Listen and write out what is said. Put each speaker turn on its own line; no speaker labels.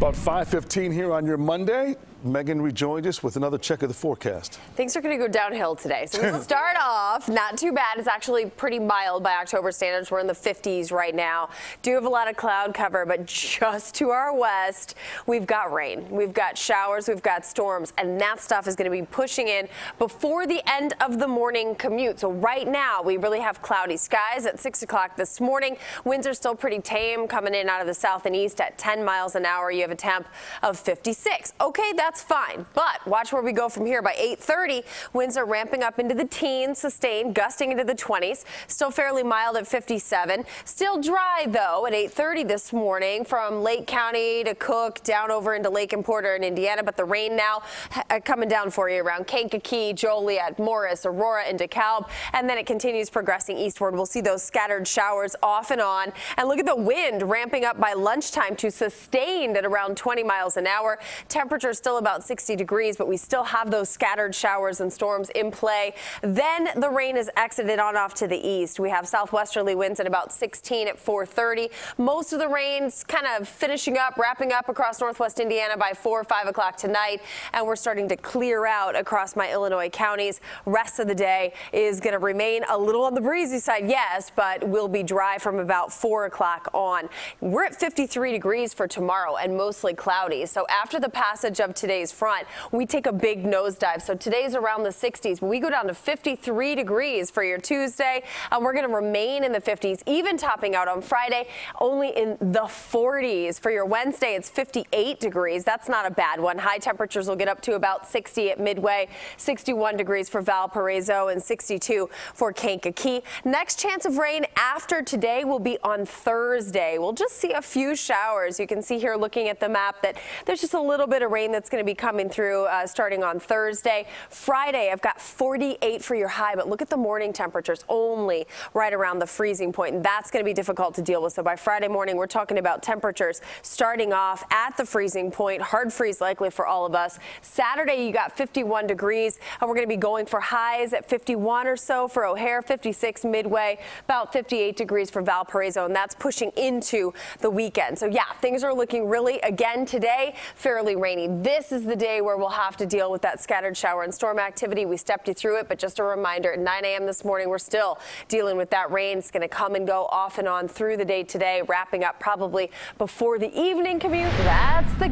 About 5.15 here on your Monday. Megan rejoined us with another check of the forecast.
Things are going to go downhill today. So we start off not too bad. It's actually pretty mild by October standards. We're in the 50s right now. Do have a lot of cloud cover, but just to our west, we've got rain. We've got showers. We've got storms, and that stuff is going to be pushing in before the end of the morning commute. So right now, we really have cloudy skies at 6 o'clock this morning. Winds are still pretty tame coming in out of the south and east at 10 miles an hour. You have a temp of 56. Okay, that's that's fine. But watch where we go from here. By 8.30, winds are ramping up into the teens, sustained, gusting into the 20s. Still fairly mild at 57. Still dry, though, at 8.30 this morning from Lake County to Cook, down over into Lake and Porter in Indiana. But the rain now uh, coming down for you around Kankakee, Joliet, Morris, Aurora, and DeKalb. And then it continues progressing eastward. We'll see those scattered showers off and on. And look at the wind ramping up by lunchtime to sustained at around 20 miles an hour. Temperature still about 60 degrees, but we still have those scattered showers and storms in play. Then the rain is exited on off to the east. We have southwesterly winds at about 16 at 430. Most of the rain's kind of finishing up, wrapping up across northwest Indiana by 4 or 5 o'clock tonight, and we're starting to clear out across my Illinois counties. Rest of the day is going to remain a little on the breezy side, yes, but will be dry from about 4 o'clock on. We're at 53 degrees for tomorrow and mostly cloudy. So after the passage of today, today's front, we take a big nosedive. So today's around the 60s, but we go down to 53 degrees for your Tuesday. And we're going to remain in the 50s, even topping out on Friday, only in the 40s. For your Wednesday, it's 58 degrees. That's not a bad one. High temperatures will get up to about 60 at Midway, 61 degrees for Valparaiso, and 62 for Kankakee. Next chance of rain after today will be on Thursday. We'll just see a few showers. You can see here looking at the map that there's just a little bit of rain that's going to be coming through uh, starting on Thursday. Friday, I've got 48 for your high, but look at the morning temperatures only right around the freezing point. and that's going to be difficult to deal with. So by Friday morning, we're talking about temperatures starting off at the freezing point, hard freeze likely for all of us. Saturday, you got 51 degrees, and we're going to be going for highs at 51 or so for O'Hare, 56 Midway, about 58 degrees for Valparaiso, and that's pushing into the weekend. So yeah, things are looking really, again today, fairly rainy. This this is the day where we'll have to deal with that scattered shower and storm activity. We stepped you through it, but just a reminder, at 9 a.m. this morning, we're still dealing with that rain. It's going to come and go off and on through the day today, wrapping up probably before the evening commute. That's the